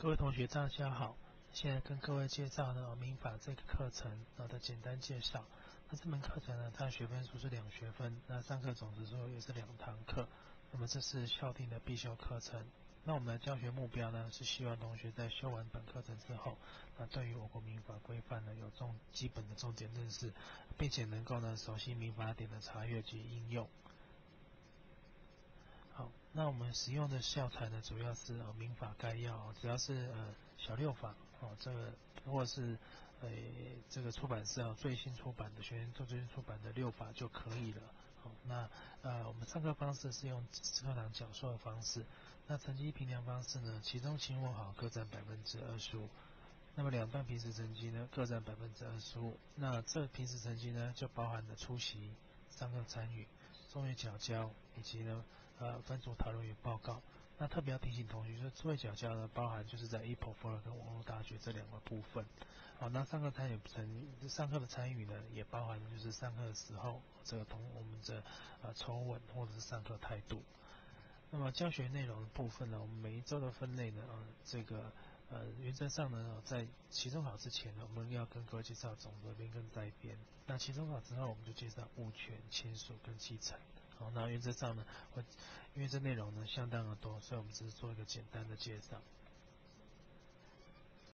各位同学，大家好。现在跟各位介绍呢民法这个课程的简单介绍。那这门课程呢，它的学分数是两学分，那上课总时数也是两堂课。那么这是校定的必修课程。那我们的教学目标呢，是希望同学在修完本课程之后，那对于我国民法规范呢有重基本的重点认识，并且能够呢熟悉民法典的查阅及应用。那我们使用的教材呢，主要是呃民法概要，主要是呃小六法哦，这个或者是呃这个出版社哦最新出版的学生做最新出版的六法就可以了。好，那呃我们上课方式是用课堂讲授的方式，那成绩评量方式呢，其中期末考各占百分之二十五，那么两段平时成绩呢各占百分之二十五，那这平时成绩呢就包含了出席。上课参与、作业缴交以及呢呃分组讨论与报告。那特别要提醒同学，就是作业缴交呢，包含就是在 Apple for 跟网络大学这两个部分。好，那上课参与成上课的参与呢，也包含就是上课的时候这个同我们的呃抽问或者是上课态度。那么教学内容的部分呢，我们每一周的分类呢，呃这个。呃，原则上呢，在期中考之前呢，我们要跟各位介绍总则编跟摘编。那期中考之后，我们就介绍物权签署跟继承。好，那原则上呢，我因为这内容呢相当的多，所以我们只是做一个简单的介绍。